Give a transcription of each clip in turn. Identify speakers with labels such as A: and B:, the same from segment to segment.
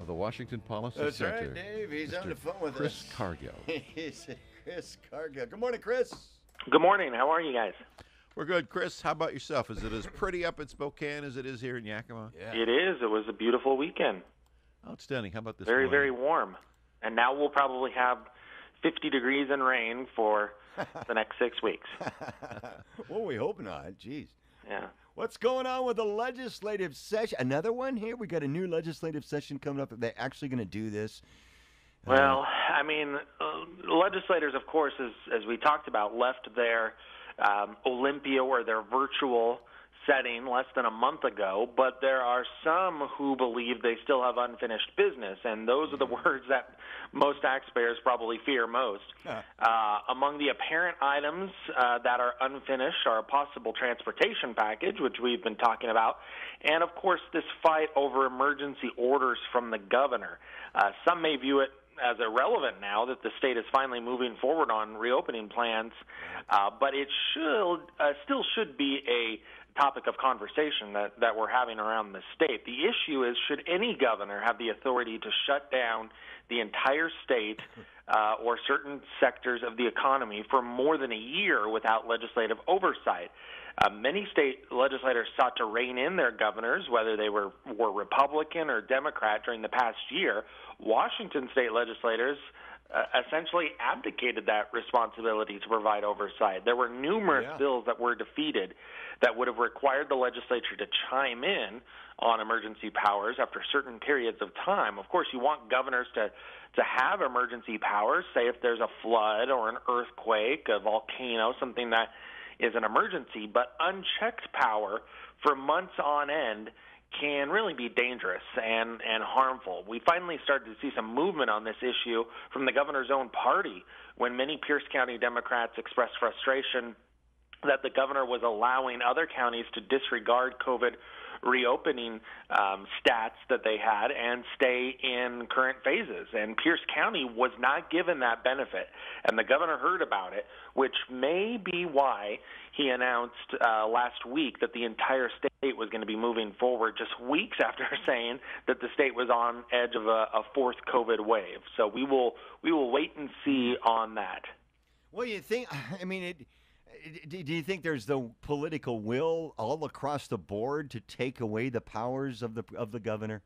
A: of the Washington Policy
B: That's
A: Center.
B: right, Dave. He's on the phone with
A: Chris
B: us.
A: Cargill.
B: He's Chris Cargill. Good morning, Chris.
C: Good morning. How are you guys?
A: We're good, Chris. How about yourself? Is it as pretty up in Spokane as it is here in Yakima? Yeah.
C: It is. It was a beautiful weekend.
A: Outstanding. How about this?
C: Very,
A: morning?
C: very warm. And now we'll probably have 50 degrees and rain for the next six weeks.
B: well, we hope not. Jeez.
C: Yeah.
B: What's going on with the legislative session? Another one here? We got a new legislative session coming up. Are they actually going to do this?
C: Well, I mean, uh, legislators, of course, as as we talked about, left their um, Olympia or their virtual setting less than a month ago. But there are some who believe they still have unfinished business, and those are the words that most taxpayers probably fear most. Uh, among the apparent items uh, that are unfinished are a possible transportation package, which we've been talking about, and of course this fight over emergency orders from the governor. Uh, some may view it as irrelevant now that the state is finally moving forward on reopening plans, uh, but it should uh, still should be a topic of conversation that, that we're having around the state. The issue is should any governor have the authority to shut down the entire state uh, or certain sectors of the economy for more than a year without legislative oversight? Uh, many state legislators sought to rein in their governors, whether they were, were Republican or Democrat, during the past year. Washington state legislators uh, essentially abdicated that responsibility to provide oversight. There were numerous
B: Yeah.
C: bills that were defeated that would have required the legislature to chime in on emergency powers after certain periods of time. Of course, you want governors to to have emergency powers, say if there's a flood or an earthquake, a volcano, something that is an emergency, but unchecked power for months on end can really be dangerous and, and harmful. We finally started to see some movement on this issue from the governor's own party when many Pierce County Democrats expressed frustration that the governor was allowing other counties to disregard COVID reopening um, stats that they had and stay in current phases. And Pierce County was not given that benefit. And the governor heard about it, which may be why he announced uh, last week that the entire state was going to be moving forward just weeks after saying that the state was on edge of a, a fourth COVID wave. So we will we will wait and see on that.
B: Well, you think? I mean, it, do do you think there's the political will all across the board to take away the powers of the of the governor?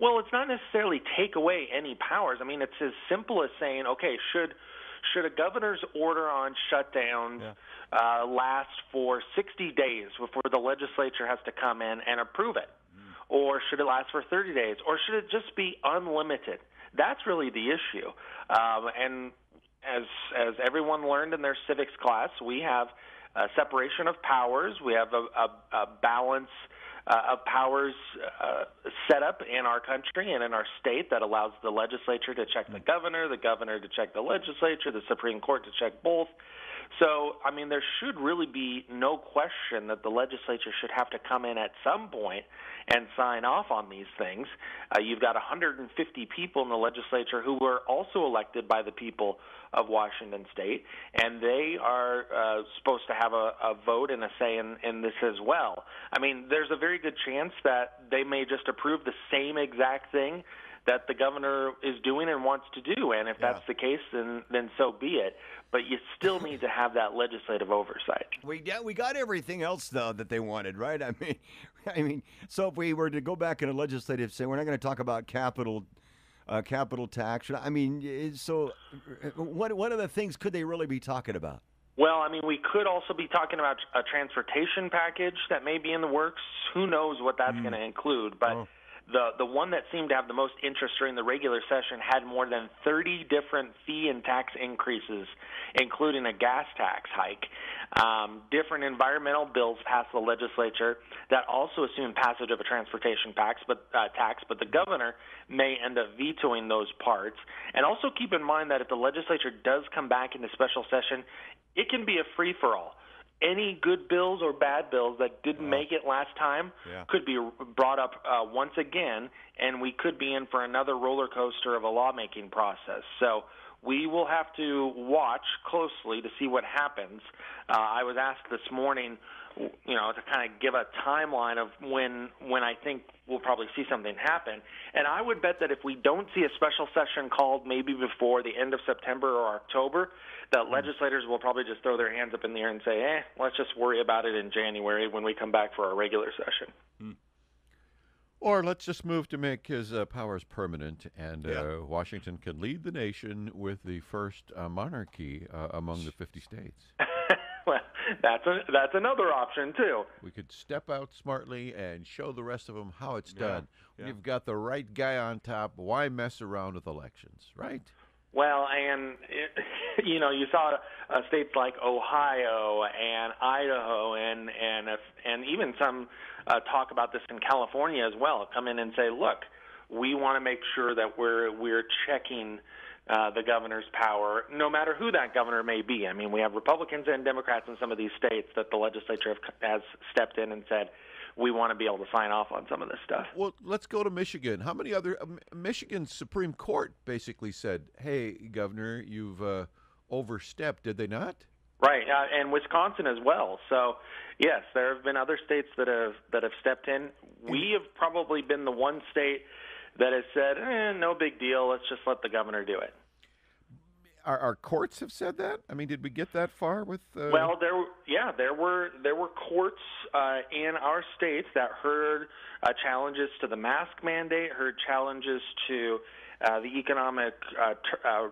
C: Well, it's not necessarily take away any powers. I mean, it's as simple as saying, okay, should should a governor's order on shutdowns uh, last for 60 days before the legislature has to come in and approve it, or should it last for 30 days, or should it just be unlimited? That's really the issue. Um, and as as everyone learned in their civics class, we have a separation of powers. We have a, a, a balance uh, of powers uh, set up in our country and in our state that allows the legislature to check the governor, the governor to check the legislature, the Supreme Court to check both. So, I mean, there should really be no question that the legislature should have to come in at some point and sign off on these things. Uh, you've got 150 people in the legislature who were also elected by the people of Washington State, and they are uh, supposed to have a, a vote and a say in, in this as well. I mean, there's a very good chance that they may just approve the same exact thing that the governor is doing and wants to do, and if that's the case, then then so be it. But you still need to have that legislative oversight.
B: We yeah, we got everything else though that they wanted, right? I mean, I mean, so if we were to go back in a legislative say, we're not going to talk about capital, uh, capital tax. I mean, so uh, what what other things could they really be talking about?
C: Well, I mean, we could also be talking about a transportation package that may be in the works. Who knows what that's mm. going to include? But oh. The the one that seemed to have the most interest during the regular session had more than 30 different fee and tax increases, including a gas tax hike. Um, different environmental bills passed the legislature that also assumed passage of a transportation tax, but uh, tax. But the governor may end up vetoing those parts. And also keep in mind that if the legislature does come back into special session, it can be a free for all. Any good bills or bad bills that didn't make it last time
B: Yeah.
C: could be brought up uh, once again, and we could be in for another roller coaster of a lawmaking process. So we will have to watch closely to see what happens. Uh, I was asked this morning, you know, to kind of give a timeline of when when I think we'll probably see something happen. And I would bet that if we don't see a special session called maybe before the end of September or October, that mm. legislators will probably just throw their hands up in the air and say, "Eh, let's just worry about it in January when we come back for our regular session." Mm.
A: Or let's just move to make his uh, powers permanent, and yeah. uh, Washington can lead the nation with the first uh, monarchy uh, among the 50 states.
C: well, that's a, that's another option too.
A: We could step out smartly and show the rest of them how it's yeah. done. Yeah. You've got the right guy on top. Why mess around with elections, right?
C: Well, and it, you know, you saw uh, states like Ohio and Idaho, and and and even some uh, talk about this in California as well. Come in and say, look, we want to make sure that we're we're checking uh, the governor's power, no matter who that governor may be. I mean, we have Republicans and Democrats in some of these states that the legislature have, has stepped in and said we want to be able to sign off on some of this stuff.
A: Well, let's go to Michigan. How many other uh, Michigan's Supreme Court basically said, "Hey, governor, you've uh, overstepped." Did they not?
C: Right, uh, and Wisconsin as well. So, yes, there have been other states that have that have stepped in. We have probably been the one state that has said, eh, "No big deal. Let's just let the governor do it."
A: Our, our courts have said that. I mean, did we get that far with? Uh...
C: Well, there, yeah, there were there were courts uh, in our states that heard uh, challenges to the mask mandate, heard challenges to uh, the economic uh, uh,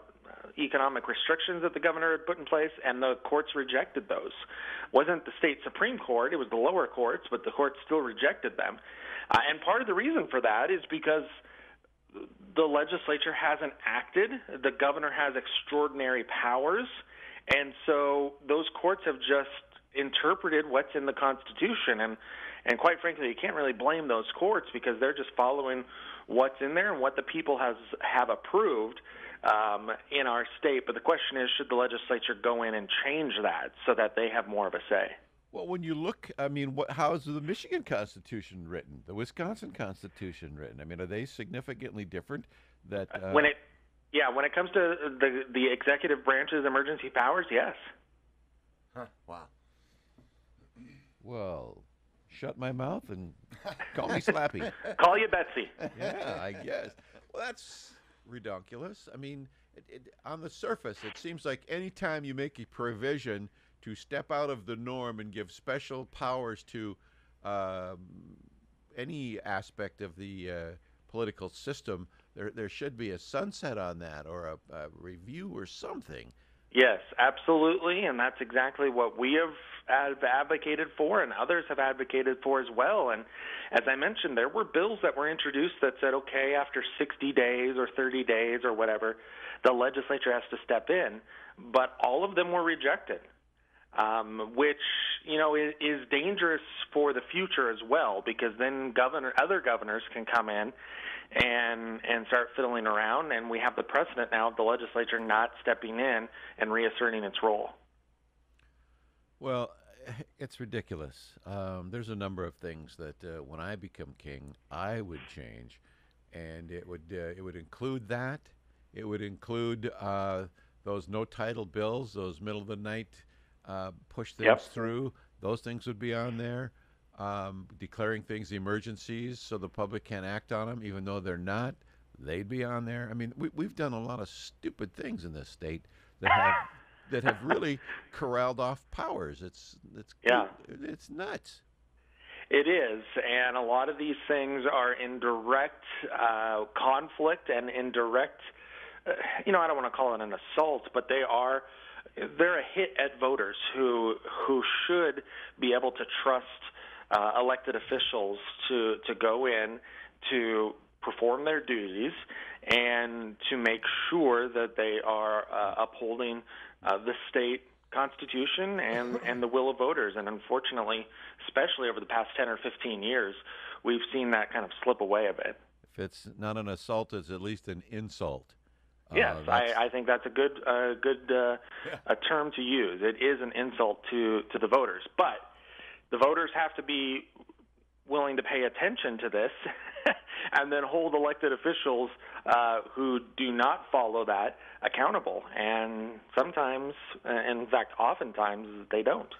C: economic restrictions that the governor had put in place, and the courts rejected those. wasn't the state supreme court; it was the lower courts, but the courts still rejected them. Uh, and part of the reason for that is because the legislature hasn't acted. The governor has extraordinary powers, and so those courts have just interpreted what's in the Constitution. And and quite frankly, you can't really blame those courts because they're just following what's in there and what the people has have approved um, in our state. But the question is, should the legislature go in and change that so that they have more of a say?
A: Well, when you look, I mean, what, how is the Michigan Constitution written? The Wisconsin Constitution written? I mean, are they significantly different? That uh...
C: when it, yeah, when it comes to the the executive branch's emergency powers, yes.
B: Huh, wow. Well,
A: shut my mouth and call me Slappy.
C: call you Betsy.
A: Yeah, I guess. Well, that's redonkulous. I mean, it, it, on the surface, it seems like anytime you make a provision to step out of the norm and give special powers to um, any aspect of the uh, political system, there there should be a sunset on that or a, a review or something.
C: Yes, absolutely, and that's exactly what we have have advocated for, and others have advocated for as well. And as I mentioned, there were bills that were introduced that said, okay, after 60 days or 30 days or whatever, the legislature has to step in, but all of them were rejected. Um, which you know is, is dangerous for the future as well, because then governor, other governors can come in and and start fiddling around, and we have the precedent now of the legislature not stepping in and reasserting its role.
A: Well, it's ridiculous. Um, there's a number of things that uh, when I become king, I would change, and it would uh, it would include that. It would include uh, those no title bills, those middle of the night uh, push things yep. through. Those things would be on there. Um, declaring things emergencies so the public can act on them, even though they're not. They'd be on there. I mean, we, we've done a lot of stupid things in this state that have that have really corralled off powers. It's it's
C: yeah,
A: it's nuts.
C: It is, and a lot of these things are in direct uh, conflict and in direct. Uh, you know, I don't want to call it an assault, but they are they're a hit at voters who who should be able to trust uh, elected officials to to go in to perform their duties and to make sure that they are uh, upholding uh, the state constitution and and the will of voters. And unfortunately, especially over the past ten or fifteen years, we've seen that kind of slip away a bit.
A: If it's not an assault, it's at least an insult.
C: Yes, uh, I, I think that's a good uh, good uh, yeah. a term to use. It is an insult to to the voters, but the voters have to be willing to pay attention to this and then hold elected officials uh, who do not follow that accountable. And sometimes, uh, in fact, oftentimes, they don't.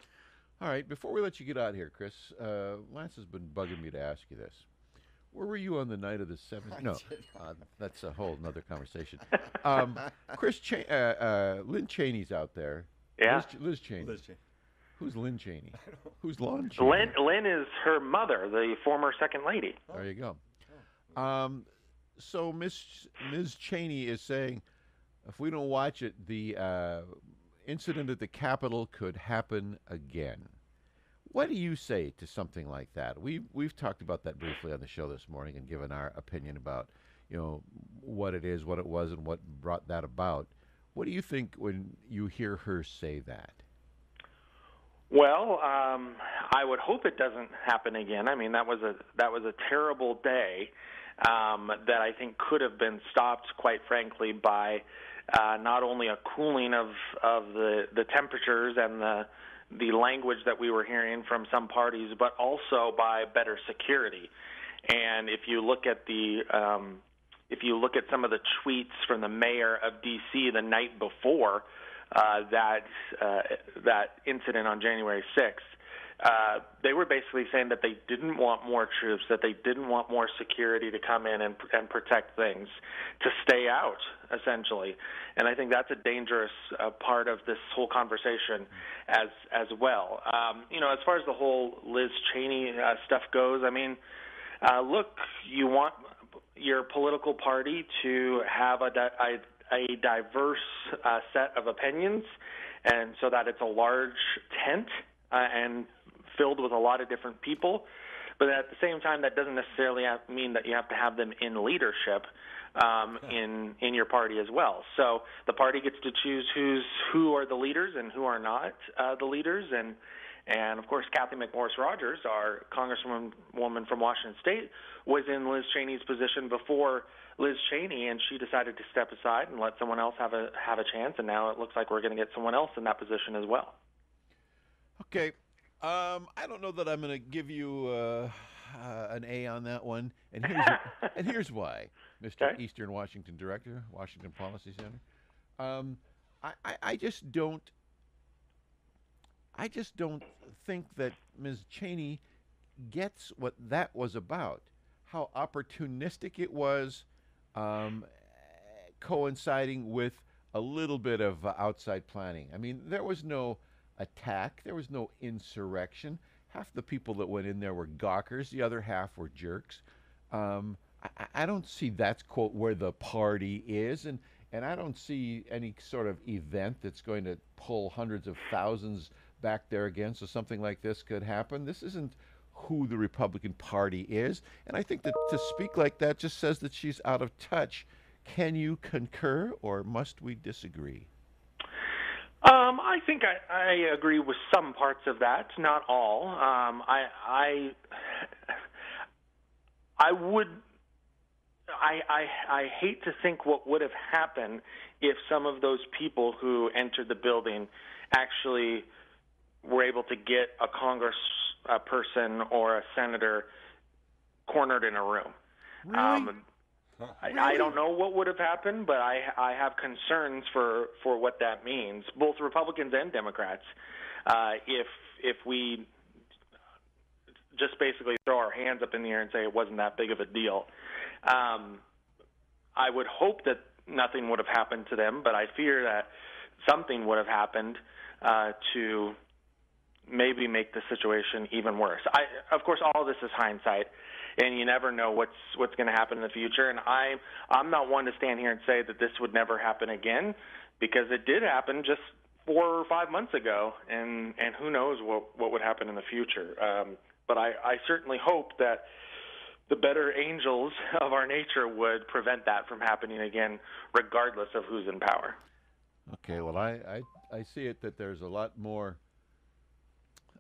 A: All right. Before we let you get out of here, Chris, uh, Lance has been bugging me to ask you this. Where were you on the night of the seventh? No, uh, that's a whole another conversation. Um, Chris, Cha- uh, uh, Lynn Cheney's out there.
C: Yeah.
A: Liz, Ch- Liz Cheney.
B: Liz Cheney.
A: Who's Lynn Cheney? Who's Lon Chaney?
C: Lynn, Lynn is her mother, the former second lady.
A: There you go. Um, so Miss Ms. Cheney is saying, if we don't watch it, the uh, incident at the Capitol could happen again. What do you say to something like that? We we've talked about that briefly on the show this morning and given our opinion about, you know, what it is, what it was, and what brought that about. What do you think when you hear her say that?
C: Well, um, I would hope it doesn't happen again. I mean, that was a that was a terrible day um, that I think could have been stopped, quite frankly, by uh, not only a cooling of of the the temperatures and the the language that we were hearing from some parties, but also by better security. And if you look at the um, if you look at some of the tweets from the mayor of D.C. the night before uh, that uh, that incident on January 6th, uh, they were basically saying that they didn't want more troops, that they didn't want more security to come in and and protect things, to stay out essentially. And I think that's a dangerous uh, part of this whole conversation as as well. Um, you know, as far as the whole Liz Cheney uh, stuff goes, I mean, uh, look, you want your political party to have a, di- a, a diverse uh, set of opinions, and so that it's a large tent uh, and filled with a lot of different people. But at the same time, that doesn't necessarily have, mean that you have to have them in leadership um, in in your party as well. So the party gets to choose who's who are the leaders and who are not uh, the leaders, and and of course Cathy McMorris Rodgers, our congresswoman woman from Washington State, was in Liz Cheney's position before Liz Cheney, and she decided to step aside and let someone else have a have a chance, and now it looks like we're going to get someone else in that position as well.
A: Okay. Um, I don't know that I'm going to give you uh, uh, an A on that one, and here's and here's why, Mr.
C: Okay.
A: Eastern Washington Director, Washington Policy Center. Um, I, I, I just don't. I just don't think that Ms. Cheney gets what that was about. How opportunistic it was, um, coinciding with a little bit of uh, outside planning. I mean, there was no attack, there was no insurrection. Half the people that went in there were gawkers, the other half were jerks. Um, I, I- don't see that's quote where the party is, and and I don't see any sort of event that's going to pull hundreds of thousands back there again. So something like this could happen. This isn't who the Republican Party is, and I think that to speak like that just says that she's out of touch. Can you concur, or must we disagree?
C: I think I, I agree with some parts of that, not all. Um, I, I, I would, I, I, I hate to think what would have happened if some of those people who entered the building actually were able to get a Congress uh, person or a senator cornered in a room. Um, I, I don't know what would have happened, but I I have concerns for for what that means, both Republicans and Democrats. Uh, if if we just basically throw our hands up in the air and say it wasn't that big of a deal, um, I would hope that nothing would have happened to them, but I fear that something would have happened uh, to maybe make the situation even worse. I, of course, all this is hindsight, and you never know what's what's going to happen in the future. And I, I'm not one to stand here and say that this would never happen again, because it did happen just four or five months ago, and and who knows what what would happen in the future. Um, but I, I certainly hope that the better angels of our nature would prevent that from happening again, regardless of who's in power.
A: Okay, well, I, I, I see it that there's a lot more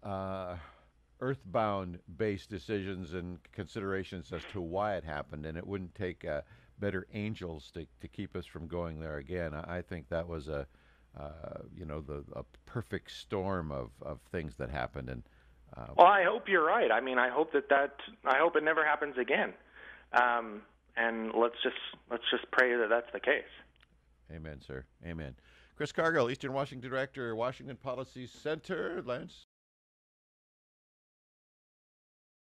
A: uh, earthbound based decisions and considerations as to why it happened, and it wouldn't take uh, better angels to, to keep us from going there again. I, I think that was a, uh, you know, the a perfect storm of, of things that happened, and uh,
C: Well, I hope you're right. I mean, I hope that that I hope it never happens again. Um, and let's just let's just pray that that's the case.
A: Amen, sir. Amen. Chris Cargill, Eastern Washington Director, Washington Policy Center. Lance.